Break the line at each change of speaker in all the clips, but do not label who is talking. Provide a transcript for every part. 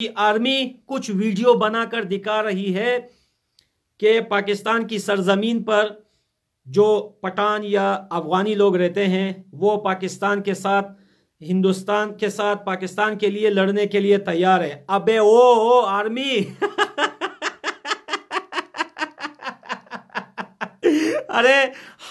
کی آرمی کچھ ویڈیو بنا کر دکھا رہی ہے کہ پاکستان کی سرزمین پر جو پٹان یا افغانی لوگ رہتے ہیں، وہ پاکستان کے ساتھ، ہندوستان کے ساتھ، پاکستان کے لیے لڑنے کے لیے تیار ہے ابے او او آرمی! ارے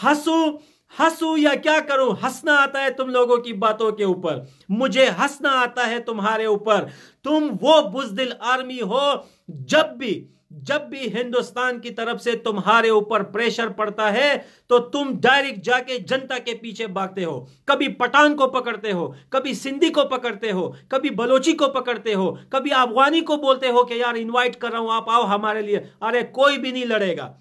ہسو ہسو یا کیا کروں؟ ہسنا آتا ہے تم لوگوں کی باتوں کے اوپر۔ مجھے ہسنا آتا ہے تمہارے اوپر۔ تم وہ بزدل آرمی ہو، جب بھی جب بھی ہندوستان کی طرف سے تمہارے اوپر پریشر پڑتا ہے، تو تم ڈائریکٹ جا کے جنتا کے پیچھے بھاگتے ہو۔ کبھی پٹان کو پکڑتے ہو، کبھی سندھی کو پکڑتے ہو، کبھی بلوچی کو پکڑتے ہو، کبھی افغانی کو بولتے ہو کہ یار انوائٹ کر رہا ہوں، آپ آؤ ہمارے لیے۔ ارے، کوئی بھی نہیں لڑے گا۔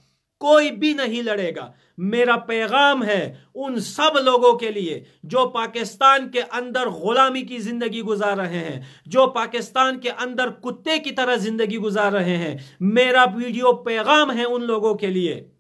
کوئی بھی نہیں لڑے گا۔ میرا پیغام ہے ان سب لوگوں کے لیے جو پاکستان کے اندر غلامی کی زندگی گزار رہے ہیں، جو پاکستان کے اندر کتے کی طرح زندگی گزار رہے ہیں۔ میرا ویڈیو پیغام ہے ان لوگوں کے لیے۔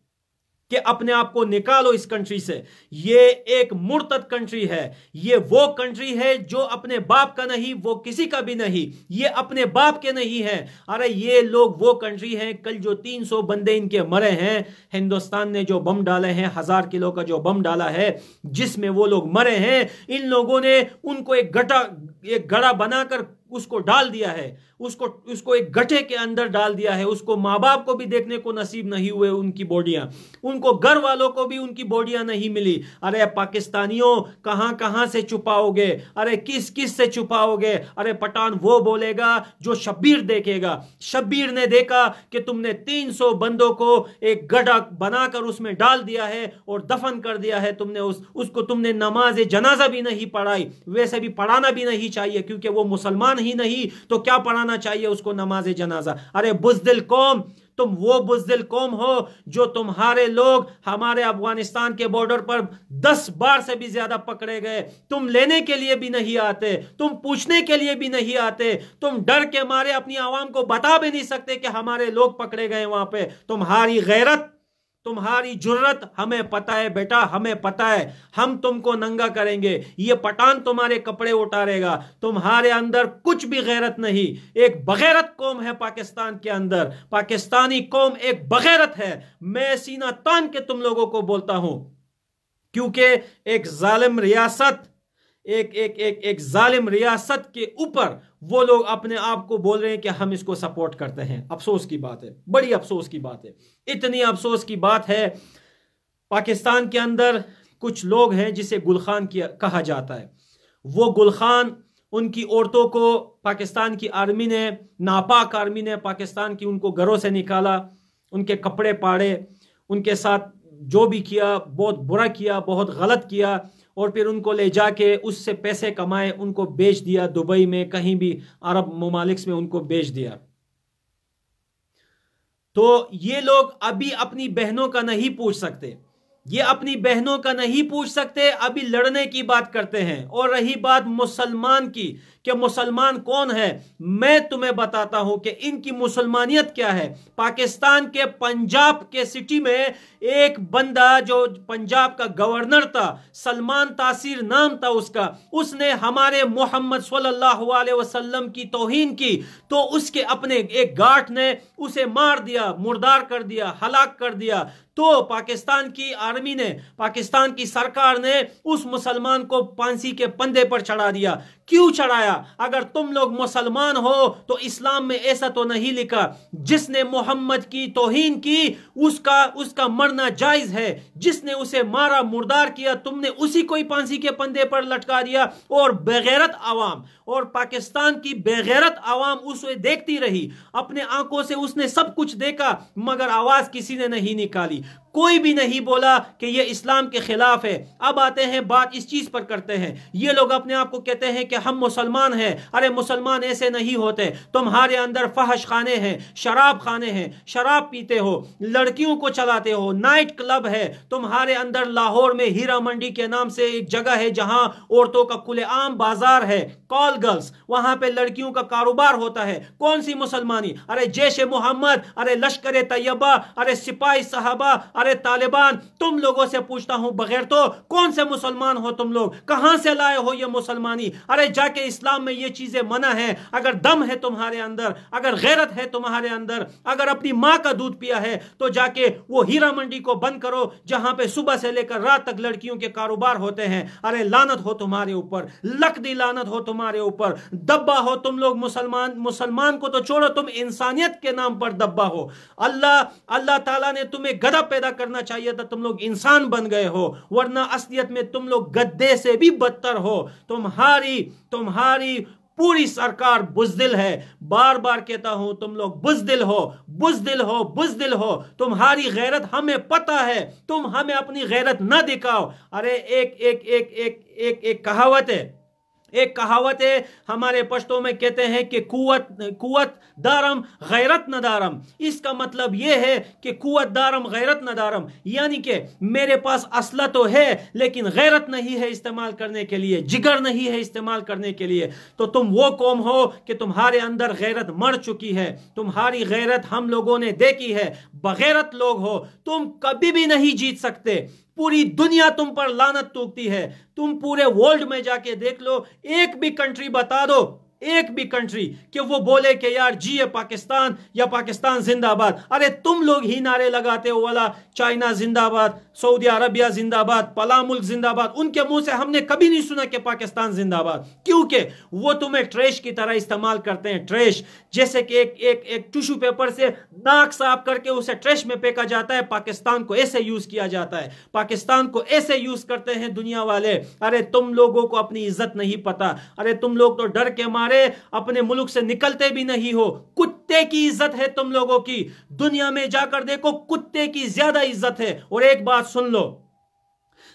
کہ اپنے آپ کو نکالو اس کنٹری سے۔ یہ ایک مرتد کنٹری ہے۔ یہ وہ کنٹری ہے جو اپنے باپ کا نہیں، وہ کسی کا بھی نہیں۔ یہ اپنے باپ کے نہیں ہے۔ ارے، یہ لوگ وہ کنٹری ہیں، کل جو تین سو بندے ان کے مرے ہیں، ہندوستان نے جو بم ڈالے ہیں، ہزار کلو کا جو بم ڈالا ہے، جس میں وہ لوگ مرے ہیں، ان لوگوں نے ان کو ایک گٹا، ایک گڑا بنا کر اس کو ڈال دیا ہے اس کو اس کو ایک گٹھے کے اندر ڈال دیا ہے اس کو ماں باپ کو بھی دیکھنے کو نصیب نہیں ہوئے ان کی بوڈیاں ان کو گھر والوں کو بھی ان کی بوڈیاں نہیں ملی۔ ارے پاکستانیوں کہاں کہاں سے چھپاؤ گے؟ ارے کس کس سے چھپاؤ گے؟ ارے پٹان وہ بولے گا جو شبیر دیکھے گا۔ شبیر نے دیکھا کہ تم نے تین سو بندوں کو ایک گڑھا بنا کر اس میں ڈال دیا ہے اور دفن کر دیا ہے۔ تم نے اس, اس کو تم نے نماز جنازہ بھی نہیں پڑھائی ویسے بھی پڑھانا بھی نہیں چاہیے کیونکہ وہ مسلمان ہی نہیں، تو کیا پڑھانا چاہیے اس کو نماز جنازہ؟ ارے، بزدل قوم، تم وہ بزدل قوم ہو جو تمہارے لوگ ہمارے افغانستان کے بارڈر پر دس بار سے بھی زیادہ پکڑے گئے۔ تم لینے کے لیے بھی نہیں آتے، تم پوچھنے کے لیے بھی نہیں آتے۔ تم ڈر کے مارے اپنی عوام کو بتا بھی نہیں سکتے کہ ہمارے لوگ پکڑے گئے وہاں پہ۔ تمہاری غیرت تمہاری جرت ہمیں پتا ہے، بیٹا، ہمیں پتا ہے۔ ہم تم کو ننگا کریں گے۔ یہ پٹان تمہارے کپڑے اٹارے گا۔ تمہارے اندر کچھ بھی غیرت نہیں۔ ایک بغیرت قوم ہے پاکستان کے اندر۔ پاکستانی قوم ایک بغیرت ہے۔ میں سینہ تان کے تم لوگوں کو بولتا ہوں۔ کیونکہ ایک ظالم ریاست ایک ایک ایک ایک ظالم ریاست کے اوپر وہ لوگ اپنے آپ کو بول رہے ہیں کہ ہم اس کو سپورٹ کرتے ہیں۔ افسوس کی بات ہے، بڑی افسوس کی بات ہے۔ اتنی افسوس کی بات ہے، پاکستان کے اندر کچھ لوگ ہیں جسے گلخان کہا جاتا ہے۔ وہ گلخان، ان کی عورتوں کو پاکستان کی آرمی نے، ناپاک آرمی نے پاکستان کی ان کو گھروں سے نکالا، ان کے کپڑے پاڑے، ان کے ساتھ جو بھی کیا، بہت برا کیا، بہت غلط کیا۔ اور پھر ان کو لے جا کے اس سے پیسے کمائے، ان کو بیچ دیا، دبئی میں کہیں بھی عرب ممالک میں ان کو بیچ دیا۔ تو یہ لوگ ابھی اپنی بہنوں کا نہیں پوچھ سکتے۔ یہ اپنی بہنوں کا نہیں پوچھ سکتے، ابھی لڑنے کی بات کرتے ہیں۔ اور رہی بات مسلمان کی کہ مسلمان کون ہے؟ میں تمہیں بتاتا ہوں کہ ان کی مسلمانیت کیا ہے۔ پاکستان کے پنجاب کے سٹی میں ایک بندہ جو پنجاب کا گورنر تھا، سلمان تاثیر نام تھا اس کا، اس نے ہمارے محمد صلی اللہ علیہ وسلم کی توہین کی۔ تو اس کے اپنے ایک گاٹھ نے اسے مار دیا، مردار کر دیا، ہلاک کر دیا۔ تو پاکستان کی آرمی نے، پاکستان کی سرکار نے اس مسلمان کو پانسی کے پندے پر چڑھا دیا۔ کیوں چڑھایا؟ اگر تم لوگ مسلمان ہو تو اسلام میں ایسا تو نہیں لکھا۔ جس نے محمد کی توہین کی، اس کا اس کا مرنا جائز ہے۔ جس نے اسے مارا، مردار کیا، تم نے اسی کوئی پانسی کے پندے پر لٹکا دیا۔ اور بغیرت عوام، اور پاکستان کی بغیرت عوام اسے دیکھتی رہی۔ اپنے آنکھوں سے اس نے سب کچھ دیکھا، مگر آواز کسی نے نہیں نکالی۔ کوئی بھی نہیں بولا کہ یہ اسلام کے خلاف ہے۔ اب آتے ہیں، بات اس چیز پر کرتے ہیں۔ یہ لوگ اپنے آپ کو کہتے ہیں کہ ہم مسلمان ہیں۔ ارے، مسلمان ایسے نہیں ہوتے۔ تمہارے اندر فحش خانے ہیں، شراب خانے ہیں۔ شراب پیتے ہو، لڑکیوں کو چلاتے ہو۔ نائٹ کلب ہے۔ تمہارے اندر لاہور میں ہیرا منڈی کے نام سے ایک جگہ ہے جہاں عورتوں کا کل عام بازار ہے۔ کال گرلز، وہاں پہ لڑکیوں کا کاروبار ہوتا ہے۔ کون سی مسلمانی؟ ارے، جیش محمد، ارے، لشکر طیبہ، ارے، سپاہی صحابہ ارے طالبان، تم لوگوں سے پوچھتا ہوں، بغیر تو کون سے مسلمان ہو تم لوگ؟ کہاں سے لائے ہو یہ مسلمانی؟ ارے، جا کے اسلام میں یہ چیزیں منع ہے اگر دم ہے تمہارے اندر، اگر غیرت ہے تمہارے اندر، اگر اپنی ماں کا دودھ پیا ہے، تو جا کے وہ ہیرا منڈی کو بند کرو، جہاں پہ صبح سے لے کر رات تک لڑکیوں کے کاروبار ہوتے ہیں۔ ارے لانت ہو تمہارے اوپر لک دی لانت ہو تمہارے اوپر۔ دبا ہو تم لوگ مسلمان مسلمان کو تو چھوڑو، تم انسانیت کے نام پر دبا ہو۔ اللہ اللہ تعالیٰ نے تمہیں گدا پیدا کرنا چاہیے تھا تم لوگ انسان بن گئے ہو، ورنہ اصلیت میں تم لوگ گدے سے بھی بدتر ہو۔ تمہاری تمہاری پوری سرکار بزدل ہے۔ بار بار کہتا ہوں، تم لوگ بزدل ہو بزدل ہو بزدل ہو۔ تمہاری غیرت ہمیں پتہ ہے، تم ہمیں اپنی غیرت نہ دکھاؤ۔ ارے، ایک ایک ایک ایک ایک ایک کہاوت ہے۔ ایک کہاوت ہے، ہمارے پشتوں میں کہتے ہیں کہ قوت قوت دارم، غیرت نہ دارم اس کا مطلب یہ ہے کہ قوت دارم، غیرت نہ دارم یعنی کہ میرے پاس اسلحہ تو ہے، لیکن غیرت نہیں ہے استعمال کرنے کے لیے، جگر نہیں ہے استعمال کرنے کے لیے۔ تو تم وہ قوم ہو کہ تمہارے اندر غیرت مر چکی ہے، تمہاری غیرت ہم لوگوں نے دیکھی ہے۔ بغیرت لوگ ہو، تم کبھی بھی نہیں جیت سکتے۔ پوری دنیا تم پر لانت توکتی ہے۔ تم پورے ورلڈ میں جا کے دیکھ لو، ایک بھی کنٹری بتا دو ایک بھی کنٹری کہ وہ بولے کہ یار جی پاکستان یا پاکستان زندہ باد ارے تم لوگ ہی نعرے لگاتے ہو والا چائنا زندہ باد سعودی عربیہ زندہ باد پلا ملک زندہ باد ان کے منہ سے ہم نے کبھی نہیں سنا کہ پاکستان زندہ باد کیونکہ وہ تمہیں ٹریش کی طرح استعمال کرتے ہیں ٹریش جیسے کہ ایک ایک ایک ٹشو پیپر سے ناک صاف کر کے اسے ٹریش میں پھینکا جاتا ہے، پاکستان کو ایسے یوز کیا جاتا ہے۔ پاکستان کو ایسے یوز کرتے ہیں دنیا والے۔ ارے تم لوگوں کو اپنی عزت نہیں پتا۔ ارے تم لوگ تو ڈر کے مارے اپنے ملک سے نکلتے بھی نہیں ہو۔ کتے کی عزت ہے تم لوگوں کی۔ دنیا میں جا کر دیکھو، کتے کی زیادہ عزت ہے۔ اور ایک بات سن لو۔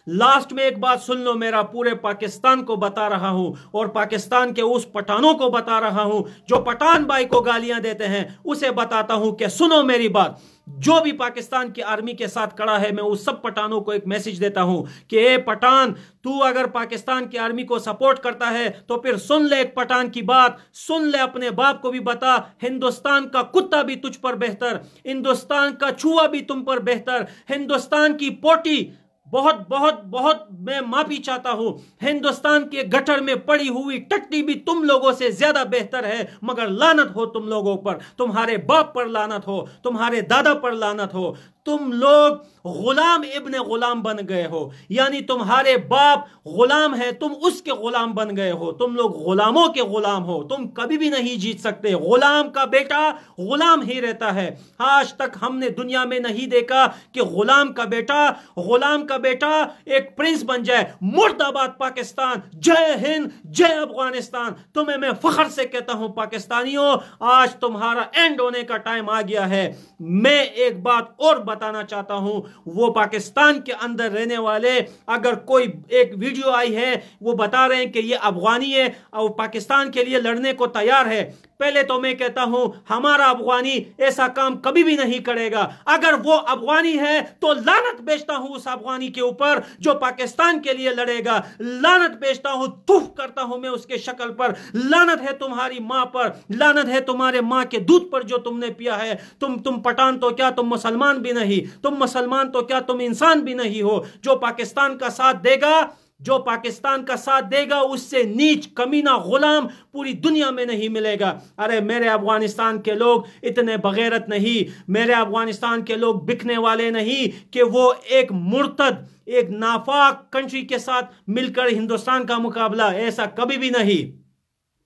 لاسٹ میں ایک بات سن لو، میرا پورے پاکستان کو بتا رہا ہوں اور پاکستان کے اس پٹانوں کو بتا رہا ہوں جو پٹان بائی کو گالیاں دیتے ہیں، اسے بتاتا ہوں کہ سنو میری بات۔ جو بھی پاکستان کی آرمی کے ساتھ کڑا ہے، میں اس سب پٹانوں کو ایک میسج دیتا ہوں کہ، اے پٹان تو اگر پاکستان کی آرمی کو سپورٹ کرتا ہے، تو پھر سن لے ایک پٹان کی بات۔ سن لے اپنے باپ کو بھی بتا، ہندوستان کا کتا بھی تجھ پر بہتر، ہندوستان کا چوہا بھی تم پر بہتر، ہندوستان کی پوٹی بہت بہت بہت میں معافی چاہتا ہوں۔ ہندوستان کے گٹر میں پڑی ہوئی ٹٹی بھی تم لوگوں سے زیادہ بہتر ہے، مگر لانت ہو تم لوگوں پر۔ تمہارے باپ پر لانت ہو، تمہارے دادا پر لانت ہو۔ تم لوگ غلام ابن غلام بن گئے ہو۔ یعنی تمہارے باپ غلام ہے تم اس کے غلام بن گئے ہو۔ تم لوگ غلاموں کے غلام ہو۔ تم کبھی بھی نہیں جیت سکتے۔ غلام کا بیٹا غلام ہی رہتا ہے۔ آج تک ہم نے دنیا میں نہیں دیکھا کہ غلام کا بیٹا، غلام کا بیٹا ایک پرنس بن جائے۔ مرد آباد پاکستان۔ جے ہند، جے افغانستان۔ تمہیں میں فخر سے کہتا ہوں، پاکستانیوں، آج تمہارا اینڈ ہونے کا ٹائم آ گیا ہے۔ میں ایک بات اور بتانا چاہتا ہوں۔ وہ پاکستان کے اندر رہنے والے اگر کوئی ایک ویڈیو آئی ہے، وہ بتا رہے ہیں کہ یہ افغانی ہے اور پاکستان کے لیے لڑنے کو تیار ہے۔ پہلے تو میں کہتا ہوں، ہمارا افغانی ایسا کام کبھی بھی نہیں کرے گا۔ اگر وہ افغانی ہے تو لانت بیچتا ہوں اس افغانی کے اوپر جو پاکستان کے لیے لڑے گا۔ لانت بیچتا ہوں تف کرتا ہوں میں اس کے شکل پر۔ لانت ہے تمہاری ماں پر لانت ہے تمہارے ماں کے دودھ پر جو تم نے پیا ہے۔ تم تم پٹان تو کیا تم مسلمان بھی نہیں، تم مسلمان تو کیا تم انسان بھی نہیں ہو۔ جو پاکستان کا ساتھ دے گا جو پاکستان کا ساتھ دے گا، اس سے نیچ کمینہ غلام پوری دنیا میں نہیں ملے گا۔ ارے، میرے افغانستان کے لوگ اتنے بغیرت نہیں، میرے افغانستان کے لوگ بکنے والے نہیں کہ وہ ایک مرتد، ایک نافاق کنٹری کے ساتھ مل کر ہندوستان کا مقابلہ، ایسا کبھی بھی نہیں۔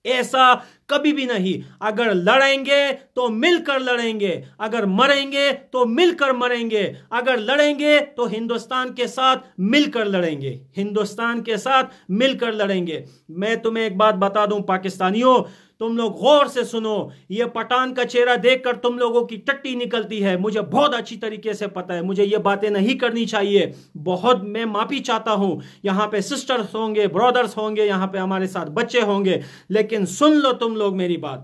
ایسا کبھی بھی نہیں۔ اگر لڑیں گے تو مل کر لڑیں گے۔ اگر مریں گے تو مل کر مریں گے۔ اگر لڑیں گے تو ہندوستان کے ساتھ مل کر لڑیں گے۔ ہندوستان کے ساتھ مل کر لڑیں گے۔ میں تمہیں ایک بات بتا دوں، پاکستانیوں تم لوگ غور سے سنو، یہ پٹان کا چہرہ دیکھ کر تم لوگوں کی ٹٹی نکلتی ہے۔ مجھے بہت اچھی طریقے سے پتا ہے، مجھے یہ باتیں نہیں کرنی چاہیے۔ بہت میں معافی چاہتا ہوں۔ یہاں پہ سسٹرز ہوں گے برادرز ہوں گے، یہاں پہ ہمارے ساتھ بچے ہوں گے۔ لیکن سن لو تم لوگ میری بات۔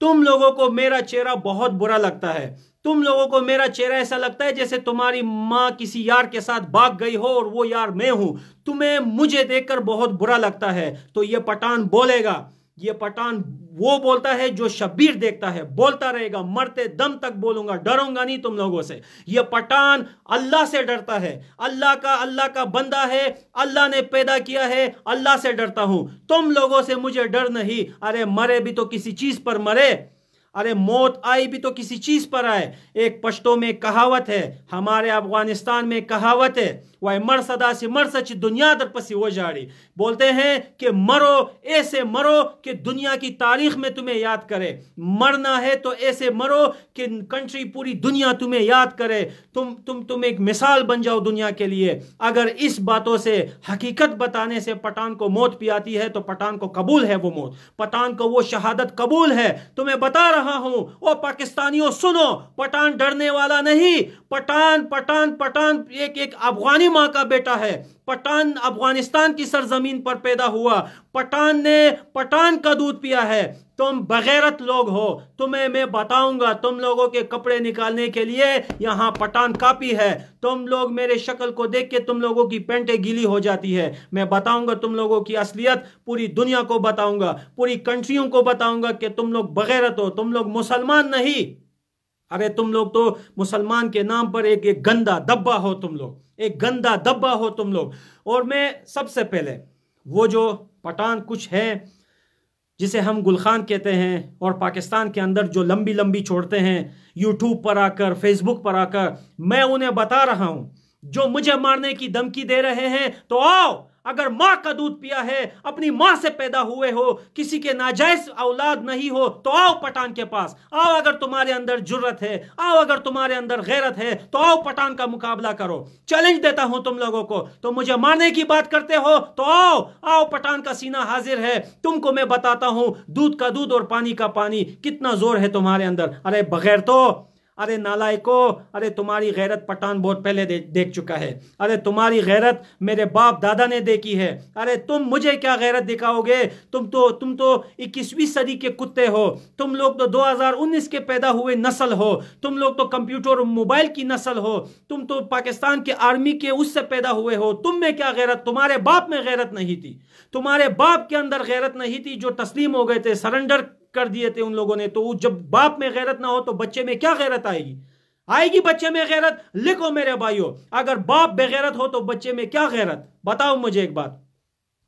تم لوگوں کو میرا چہرہ بہت برا لگتا ہے۔ تم لوگوں کو میرا چہرہ ایسا لگتا ہے جیسے تمہاری ماں کسی یار کے ساتھ باغ گئی ہو اور وہ یار میں ہوں۔ تمہیں مجھے دیکھ کر بہت برا لگتا ہے۔ تو یہ پٹان بولے گا۔ یہ پٹان وہ بولتا ہے جو شبیر دیکھتا ہے، بولتا رہے گا، مرتے دم تک بولوں گا، ڈروں گا نہیں تم لوگوں سے۔ یہ پٹان اللہ سے ڈرتا ہے۔ اللہ کا اللہ کا بندہ ہے، اللہ نے پیدا کیا ہے، اللہ سے ڈرتا ہوں۔ تم لوگوں سے مجھے ڈر نہیں۔ ارے مرے بھی تو کسی چیز پر مرے۔ ارے موت آئی بھی تو کسی چیز پر آئے۔ ایک پشتوں میں کہاوت ہے، ہمارے افغانستان میں کہاوت ہے۔ وہ مر صدا سی، مر سچ دنیا در پسی وہ جاڑی بولتے ہیں کہ مرو، ایسے مرو کہ دنیا کی تاریخ میں تمہیں یاد کرے۔ مرنا ہے تو ایسے مرو کہ کنٹری پوری دنیا تمہیں یاد کرے۔ تم تم تم ایک مثال بن جاؤ دنیا کے لیے۔ اگر اس باتوں سے حقیقت بتانے سے پٹان کو موت پی آتی ہے تو پٹان کو قبول ہے وہ موت۔ پٹان کو وہ شہادت قبول ہے۔ تمہیں بتا رہا ہوں وہ پاکستانیوں، سنو، پٹان ڈرنے والا نہیں۔ پٹان پٹان پٹان، ایک ایک افغانی ماں کا بیٹا ہے۔ پٹان افغانستان کی سرزمین پر پیدا ہوا۔ پٹان نے پٹان کا دودھ پیا ہے۔ تم بغیرت لوگ ہو۔ تمہیں میں بتاؤں گا تم لوگوں کے کپڑے نکالنے کے لیے یہاں پٹان کاپی ہے۔ تم لوگ میرے شکل کو دیکھ کے تم لوگوں کی پینٹیں گیلی ہو جاتی ہے میں بتاؤں گا تم لوگوں کی اصلیت، پوری دنیا کو بتاؤں گا۔ پوری کنٹریوں کو بتاؤں گا کہ تم لوگ بغیرت ہو، تم لوگ مسلمان نہیں۔ ارے تم لوگ تو مسلمان کے نام پر ایک ایک گندا دبا ہو تم لوگ۔ ایک گندا دبا ہو تم لوگ۔ اور میں سب سے پہلے وہ جو پٹان کچھ ہے، جسے ہم گلخان کہتے ہیں اور پاکستان کے اندر جو لمبی لمبی چھوڑتے ہیں، یوٹیوب پر آ کر فیس بک پر آ کر، میں انہیں بتا رہا ہوں۔ جو مجھے مارنے کی دمکی دے رہے ہیں، تو آؤ! اگر ماں کا دودھ پیا ہے، اپنی ماں سے پیدا ہوئے ہو، کسی کے ناجائز اولاد نہیں ہو، تو آؤ پٹان کے پاس۔ آؤ اگر تمہارے اندر جرت ہے، آؤ اگر تمہارے اندر غیرت ہے، تو آؤ پٹان کا مقابلہ کرو۔ چیلنج دیتا ہوں تم لوگوں کو۔ تو مجھے مارنے کی بات کرتے ہو، تو آؤ آؤ پٹان کا سینہ حاضر ہے۔ تم کو میں بتاتا ہوں، دودھ کا دودھ اور پانی کا پانی، کتنا زور ہے تمہارے اندر۔ ارے بغیر تو ارے نالائکو، ارے تمہاری غیرت پٹان بہت پہلے دیکھ چکا ہے۔ ارے تمہاری غیرت میرے باپ دادا نے دیکھی ہے۔ ارے تم مجھے کیا غیرت دکھاؤ گے؟ تم تو تم تو اکیسویں صدی کے کتے ہو۔ تم لوگ تو دو ہزار انیس کے پیدا ہوئے نسل ہو۔ تم لوگ تو کمپیوٹر اور موبائل کی نسل ہو۔ تم تو پاکستان کے آرمی کے اس سے پیدا ہوئے ہو۔ تم میں کیا غیرت؟ تمہارے باپ میں غیرت نہیں تھی۔ تمہارے باپ کے اندر غیرت نہیں تھی جو تسلیم ہو گئے تھے، سرنڈر کر دیے تھے ان لوگوں نے، تو جب باپ میں غیرت نہ ہو تو بچے میں کیا غیرت آئے گی؟ آئے گی بچے میں غیرت؟ لکھو میرے بھائیو، اگر باپ بے غیرت ہو تو بچے میں کیا غیرت؟ بتاؤ مجھے ایک بات۔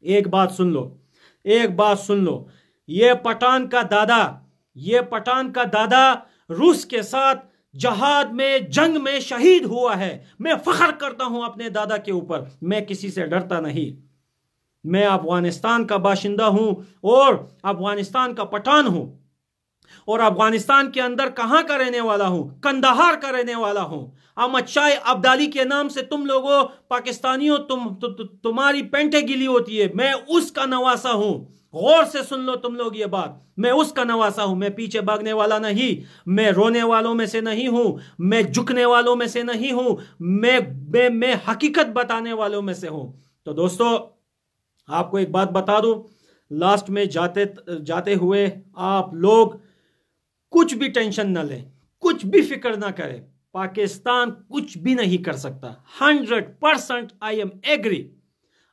ایک بات سن لو، ایک بات سن لو۔ یہ پٹان کا دادا، یہ پٹان کا دادا روس کے ساتھ جہاد میں، جنگ میں شہید ہوا ہے۔ میں فخر کرتا ہوں اپنے دادا کے اوپر۔ میں کسی سے ڈرتا نہیں۔ میں افغانستان کا باشندہ ہوں اور افغانستان کا پٹھان ہوں اور افغانستان کے اندر کہاں کا رہنے والا ہوں؟ کندہار کا رہنے والا ہوں۔ احمد شاہ ابدالی کے نام سے تم لوگوں، پاکستانیوں، تم تمہاری پینٹیں گلی ہوتی ہے میں اس کا نواسا ہوں۔ غور سے سن لو تم لوگ یہ بات۔ میں اس کا نواسا ہوں۔ میں پیچھے بھاگنے والا نہیں۔ میں رونے والوں میں سے نہیں ہوں۔ میں جھکنے والوں میں سے نہیں ہوں۔ میں میں حقیقت بتانے والوں میں سے ہوں۔ تو دوستو آپ کو ایک بات بتا دوں۔ لاسٹ میں جاتے جاتے ہوئے آپ لوگ کچھ بھی ٹینشن نہ لیں، کچھ بھی فکر نہ کریں۔ پاکستان کچھ بھی نہیں کر سکتا۔ Hundred percent I am agree.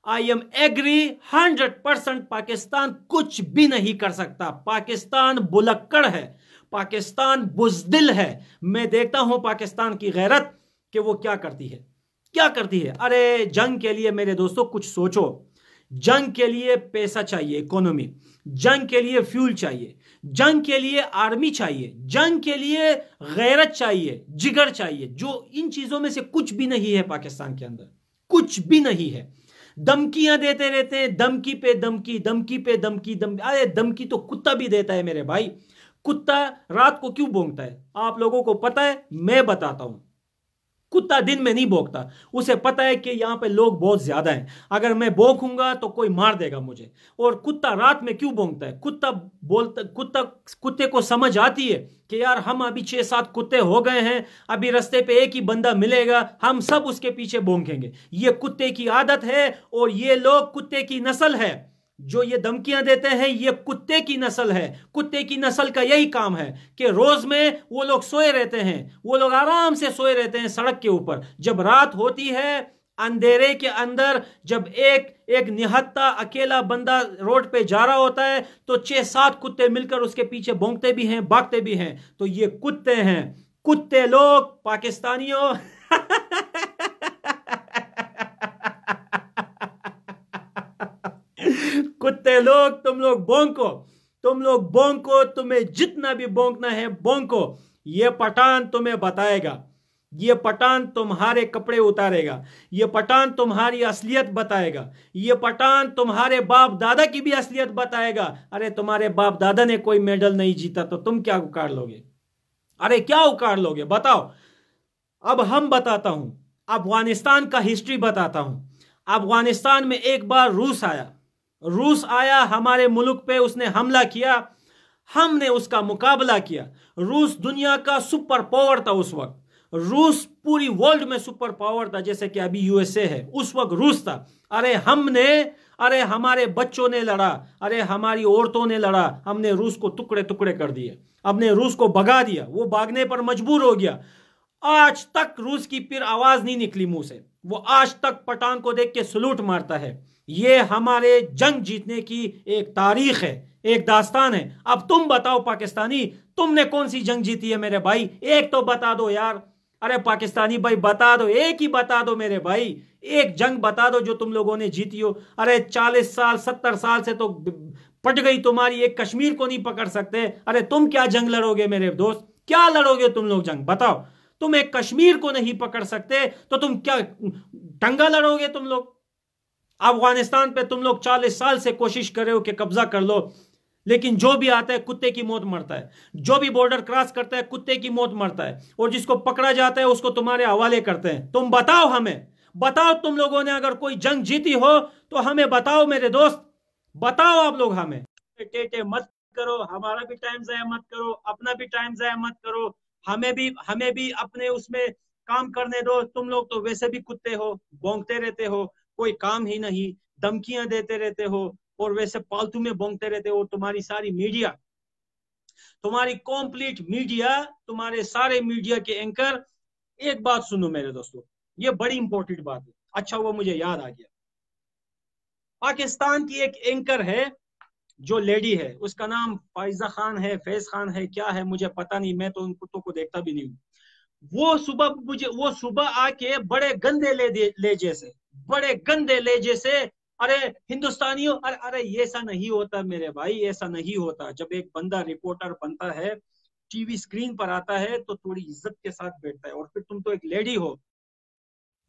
I am agree hundred percent Pakistan کچھ بھی نہیں کر سکتا۔ پاکستان بلکڑ ہے، پاکستان بزدل ہے۔ میں دیکھتا ہوں پاکستان کی غیرت کہ وہ کیا کرتی ہے۔ کیا کرتی ہے؟ ارے، جنگ کے لیے میرے دوستوں کچھ سوچو۔ جنگ کے لیے پیسہ چاہیے اکونومی جنگ کے لیے فیول چاہیے. جنگ کے لیے آرمی چاہیے. جنگ کے لیے غیرت چاہیے، جگر چاہیے. جو ان چیزوں میں سے کچھ بھی نہیں ہے پاکستان کے اندر. کچھ بھی نہیں ہے. دمکیاں دیتے رہتے ہیں دمکی پہ دمکی دمکی پہ دمکی دم ارے دمکی تو کتا بھی دیتا ہے میرے بھائی. کتا رات کو کیوں بونگتا ہے؟ آپ لوگوں کو پتا ہے، میں بتاتا ہوں. کتا دن میں نہیں بوکتا اسے پتا ہے کہ یہاں پہ لوگ بہت زیادہ ہیں۔ اگر میں بوکوں گا تو کوئی مار دے گا مجھے۔ اور کتا رات میں کیوں بونگتا ہے؟ کتا بولتا، کتا، کتے کو سمجھ آتی ہے کہ یار ہم ابھی چھ سات کتے ہو گئے ہیں، ابھی رستے پہ ایک ہی بندہ ملے گا، ہم سب اس کے پیچھے بونکیں گے۔ یہ کتے کی عادت ہے اور یہ لوگ کتے کی نسل ہے۔ جو یہ دمکیاں دیتے ہیں، یہ کتے کی نسل ہے۔ کتے کی نسل کا یہی کام ہے کہ روز میں وہ لوگ سوئے رہتے ہیں۔ وہ لوگ آرام سے سوئے رہتے ہیں سڑک کے اوپر۔ جب رات ہوتی ہے، اندھیرے کے اندر جب ایک ایک نہتا اکیلا بندہ روڈ پہ جا رہا ہوتا ہے، تو چھ، سات کتے مل کر اس کے پیچھے بونکتے بھی ہیں باگتے بھی ہیں۔ تو یہ کتے ہیں۔ کتے لوگ، پاکستانیوں۔ کتے لوگ، تم لوگ بونکو۔ تم لوگ بونکو، تمہیں جتنا بھی بونکنا ہے بونکو۔ یہ پٹان تمہیں بتائے گا۔ یہ پٹان تمہارے کپڑے اتارے گا۔ یہ پٹان تمہاری اصلیت بتائے گا۔ یہ پٹان تمہارے باپ دادا کی بھی اصلیت بتائے گا۔ ارے، تمہارے باپ دادا نے کوئی میڈل نہیں جیتا تو تم کیا اکاڑ لو گے؟ ارے، کیا اکاڑ لو گے؟ بتاؤ۔ اب ہم بتاتا ہوں۔ افغانستان کا ہسٹری بتاتا ہوں۔ افغانستان میں ایک بار روس آیا۔ روس آیا، ہمارے ملک پہ اس نے حملہ کیا، ہم نے اس کا مقابلہ کیا۔ روس دنیا کا سپر پاور تھا اس وقت۔ روس پوری ورلڈ میں سپر پاور تھا، جیسے کہ ابھی یو ایس اے ہے۔ اس وقت روس تھا۔ ارے ہم نے، ارے ہمارے بچوں نے لڑا۔ ارے ہماری عورتوں نے لڑا۔ ہم نے روس کو ٹکڑے ٹکڑے کر دیے۔ ہم نے روس کو بگا دیا۔ وہ باغنے پر مجبور ہو گیا۔ آج تک روس کی پھر آواز نہیں نکلی منہ سے۔ وہ آج تک پٹان کو دیکھ کے سلوٹ مارتا ہے۔ یہ ہمارے جنگ جیتنے کی ایک تاریخ ہے، ایک داستان ہے۔ اب تم بتاؤ پاکستانی، تم نے کون سی جنگ جیتی ہے میرے بھائی؟ ایک تو بتا دو یار۔ ارے پاکستانی بھائی، بتا دو، ایک ہی بتا دو میرے بھائی۔ ایک جنگ بتا دو جو تم لوگوں نے جیتی ہو۔ ارے چالیس سال، ستر سال سے تو پٹ گئی تمہاری، ایک کشمیر کو نہیں پکڑ سکتے۔ ارے تم کیا جنگ لڑو گے میرے دوست؟ کیا لڑو گے تم لوگ جنگ؟ بتاؤ۔ تم ایک کشمیر کو نہیں پکڑ سکتے، تو تم کیا ٹنگا لڑو گے تم لوگ؟ افغانستان پہ تم لوگ چالیس سال سے کوشش کرے ہو کہ قبضہ کر لو، لیکن جو بھی آتا ہے کتے کی موت مرتا ہے۔ جو بھی بارڈر کراس کرتا ہے، کتے کی موت مرتا ہے۔ اور جس کو پکڑا جاتا ہے، اس کو تمہارے حوالے کرتے ہیں۔ تم بتاؤ ہمیں۔ بتاؤ تم لوگوں نے اگر کوئی جنگ جیتی ہو، تو ہمیں بتاؤ میرے دوست۔ بتاؤ آپ لوگ ہمیں۔ مت کرو، ہمارا بھی ٹائم ضائع مت کرو، اپنا بھی ٹائم ضائع مت کرو۔ ہمیں بھی ہمیں بھی اپنے اس میں کام کرنے دو۔ تم لوگ تو ویسے بھی کتے ہو بونکتے رہتے ہو۔ کوئی کام ہی نہیں دمکیاں دیتے رہتے ہو اور ویسے پالتو میں بونگتے رہتے اور تمہاری ساری میڈیا، تمہاری کمپلیٹ میڈیا تمہارے سارے میڈیا کے اینکر ایک بات سنو میرے دوستو، یہ بڑی امپورٹنٹ بات ہے۔ اچھا وہ مجھے یاد آ گیا۔ پاکستان کی ایک اینکر ہے جو لیڈی ہے، اس کا نام فائزہ خان ہے، فیض خان ہے، کیا ہے مجھے پتا نہیں، میں تو ان کتوں کو دیکھتا بھی نہیں ہوں۔ وہ صبح مجھے، وہ صبح آ کے بڑے گندے لے جیسے بڑے گندے لے جیسے ارے ہندوستانیوں، ارے ارے، ایسا نہیں ہوتا میرے بھائی، ایسا نہیں ہوتا۔ جب ایک بندہ رپورٹر بنتا ہے، ٹی وی سکرین پر آتا ہے، تو تھوڑی عزت کے ساتھ بیٹھتا ہے اور پھر تم تو ایک لیڈی ہو۔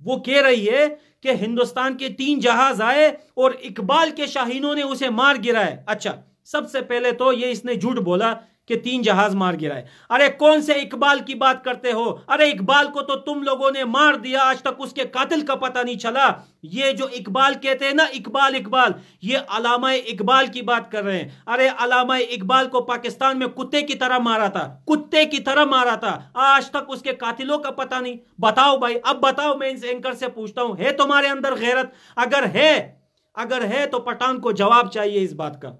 وہ کہہ رہی ہے کہ ہندوستان کے تین جہاز آئے اور اقبال کے شاہینوں نے اسے مار گرا ہے اچھا سب سے پہلے تو یہ اس نے جھوٹ بولا کہ تین جہاز مار گرائے۔ ارے، کون سے اقبال کی بات کرتے ہو؟ ارے، اقبال کو تو تم لوگوں نے مار دیا، آج تک اس کے قاتل کا پتہ نہیں چلا۔ یہ جو اقبال کہتے ہیں نا، اقبال اقبال، یہ علامہ اقبال کی بات کر رہے ہیں۔ ارے، علامہ اقبال کو پاکستان میں کتے کی طرح مارا تھا، کتے کی طرح مارا تھا۔ آج تک اس کے قاتلوں کا پتہ نہیں۔ بتاؤ بھائی، اب بتاؤ، میں اس اینکر سے پوچھتا ہوں، ہے تمہارے اندر غیرت؟ اگر ہے اگر ہے تو پٹان کو جواب چاہیے اس بات کا۔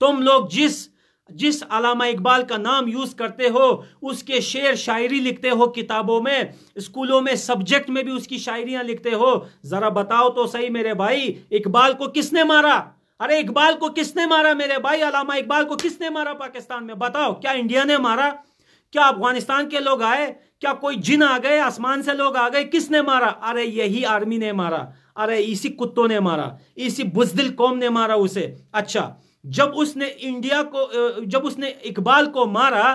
تم لوگ جس جس علامہ اقبال کا نام یوز کرتے ہو، اس کے شعر، شاعری لکھتے ہو کتابوں میں، اسکولوں میں، سبجیکٹ میں بھی اس کی شاعریاں لکھتے ہو۔ ذرا بتاؤ تو صحیح میرے بھائی، اقبال کو کس نے مارا؟ ارے، اقبال کو کس نے مارا میرے بھائی؟ علامہ اقبال کو کس نے مارا پاکستان میں؟ بتاؤ، کیا انڈیا نے مارا؟ کیا افغانستان کے لوگ آئے؟ کیا کوئی جن آ گئے؟ آسمان سے لوگ آ گئے؟ کس نے مارا؟ ارے، یہی آرمی نے مارا۔ ارے، اسی کتوں نے مارا؟ اسی بزدل قوم نے مارا اسے۔ اچھا جب اس نے انڈیا کو جب اس نے اقبال کو مارا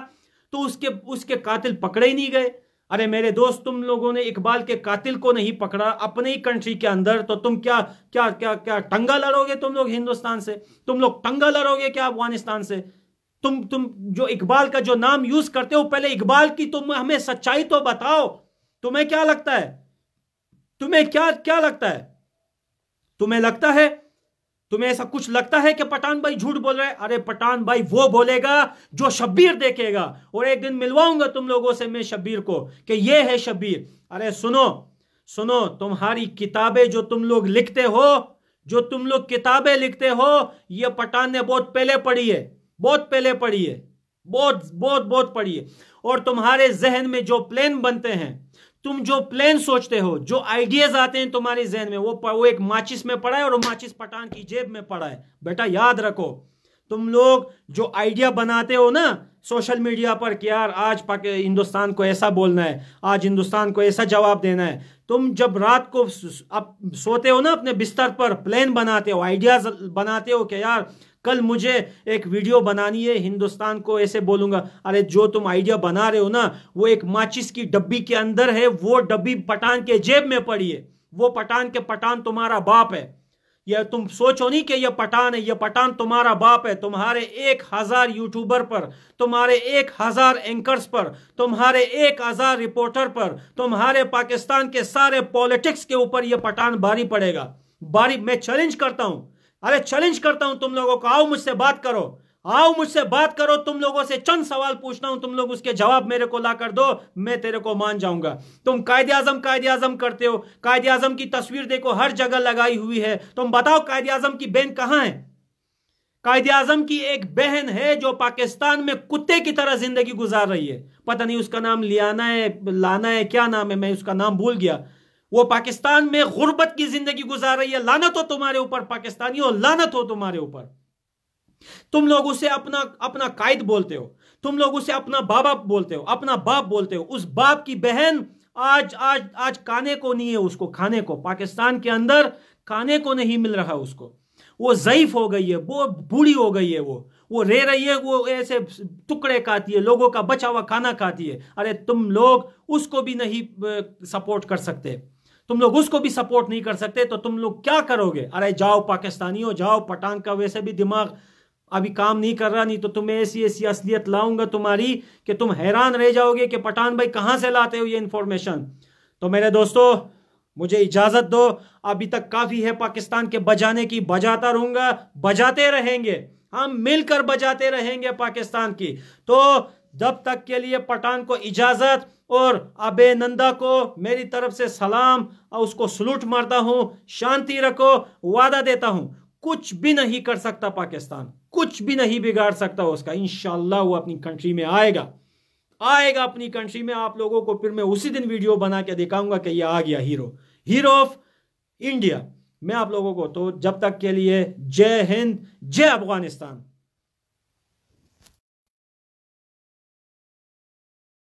تو اس کے اس کے قاتل پکڑے ہی نہیں گئے۔ ارے میرے دوست، تم لوگوں نے اقبال کے قاتل کو نہیں پکڑا اپنے ہی کنٹری کے اندر تو تم کیا کیا کیا کیا ٹنگا لڑو گے تم لوگ ہندوستان سے؟ تم لوگ ٹنگا لڑو گے کیا افغانستان سے؟ تم تم جو اقبال کا جو نام یوز کرتے ہو، پہلے اقبال کی تم ہمیں سچائی تو بتاؤ۔ تمہیں کیا لگتا ہے؟ تمہیں کیا کیا لگتا ہے؟ تمہیں لگتا ہے تمہیں ایسا کچھ لگتا ہے کہ پٹان بھائی جھوٹ بول رہے ارے پٹان بھائی وہ بولے گا جو شبیر دیکھے گا۔ اور ایک دن ملواؤں گا تم لوگوں سے میں شبیر کو کہ یہ ہے شبیر۔ ارے سنو سنو، تمہاری کتابیں جو تم لوگ لکھتے ہو، جو تم لوگ کتابیں لکھتے ہو، یہ پٹان نے بہت پہلے پڑھی ہے۔ بہت پہلے پڑھی ہے۔ بہت بہت بہت پڑھی ہے۔ اور تمہارے ذہن میں جو پلین بنتے ہیں تم جو پلان سوچتے ہو، جو آئیڈیاز آتے ہیں تمہاری ذہن میں، وہ ایک ماچس میں پڑا ہے اور ماچس پٹان کی جیب میں پڑا ہے۔ بیٹا، یاد رکھو، تم لوگ جو آئیڈیا بناتے ہو نا، سوشل میڈیا پر کہ یار، آج ہندوستان کو ایسا بولنا ہے، آج ہندوستان کو ایسا جواب دینا ہے۔ تم جب رات کو سوتے ہو نا اپنے بستر پر پلان بناتے ہو آئیڈیاز بناتے ہو کہ یار کل مجھے ایک ویڈیو بنانی ہے، ہندوستان کو ایسے بولوں گا، ارے جو تم آئیڈیا بنا رہے ہو نا، وہ ایک ماچس کی ڈبی کے اندر ہے، وہ ڈبی پٹان کے جیب میں پڑی ہے۔ وہ پٹان کے پٹان تمہارا باپ ہے۔ یہ تم سوچو نہیں کہ یہ پٹان ہے، یہ پٹان تمہارا باپ ہے۔ تمہارے ایک ہزار یوٹیوبر پر، تمہارے ایک ہزار اینکرز پر، تمہارے ایک ہزار رپورٹر پر، تمہارے پاکستان کے سارے پولیٹکس کے اوپر یہ پٹان باری پڑے گا۔ باری، میں چیلنج کرتا ہوں۔ ارے چیلنج کرتا ہوں تم لوگوں کو، آؤ مجھ سے بات کرو۔ آؤ مجھ سے بات کرو، تم لوگوں سے چند سوال پوچھنا ہوں، تم لوگ اس کے جواب میرے کو لا کر دو، میں تیرے کو مان جاؤں گا۔ تم قائد اعظم قائد اعظم کرتے ہو۔ قائد اعظم کی تصویر دیکھو، ہر جگہ لگائی ہوئی ہے۔ تم بتاؤ قائد اعظم کی بہن کہاں ہے؟ قائد اعظم کی ایک بہن ہے جو پاکستان میں کتے کی طرح زندگی گزار رہی ہے۔ پتہ نہیں اس کا نام لیانا ہے، لانا ہے، کیا نام ہے، میں اس کا نام بھول گیا۔ وہ پاکستان میں غربت کی زندگی گزار رہی ہے لانت ہو تمہارے اوپر، پاکستانی ہو لانت ہو تمہارے اوپر۔ تم لوگ اسے اپنا اپنا قائد بولتے ہو، تم لوگ اسے اپنا بابا بولتے ہو، اپنا باپ بولتے ہو۔ اس باپ کی بہن آج آج آج کانے کو نہیں ہے، اس کو کھانے کو، پاکستان کے اندر کھانے کو نہیں مل رہا اس کو۔ وہ ضعیف ہو گئی ہے، وہ بوڑھی ہو گئی ہے، وہ وہ رہ رہی ہے، وہ ایسے ٹکڑے کھاتی ہے، لوگوں کا بچا ہوا کھانا کھاتی ہے۔ ارے تم لوگ اس کو بھی نہیں سپورٹ کر سکتے۔ تم لوگ اس کو بھی سپورٹ نہیں کر سکتے، تو تم لوگ کیا کرو گے؟ ارے جاؤ پاکستانی ہو جاؤ پٹان کا ویسے بھی دماغ ابھی کام نہیں کر رہا، نہیں تو تمہیں ایسی ایسی اصلیت لاؤں گا تمہاری کہ تم حیران رہ جاؤ گے کہ پٹان بھائی کہاں سے لاتے ہو یہ انفارمیشن تو میرے دوستو، مجھے اجازت دو، ابھی تک کافی ہے پاکستان کے بجانے کی، بجاتا رہوں گا، بجاتے رہیں گے۔ ہم مل کر بجاتے رہیں گے پاکستان کی۔ تو جب تک کے لیے پٹان کو اجازت اور ابے نندا کو میری طرف سے سلام اور اس کو سلوٹ مارتا ہوں، شانتی رکھو، وعدہ دیتا ہوں۔ کچھ بھی نہیں کر سکتا پاکستان، کچھ بھی نہیں بگاڑ سکتا اس کا۔ انشاءاللہ وہ اپنی کنٹری میں آئے گا۔ آئے گا اپنی کنٹری میں۔ آپ لوگوں کو پھر میں اسی دن ویڈیو بنا کے دکھاؤں گا کہ یہ آ گیا ہیرو ہیرو آف انڈیا میں آپ لوگوں کو تو جب تک کے لیے جے ہند، جے افغانستان۔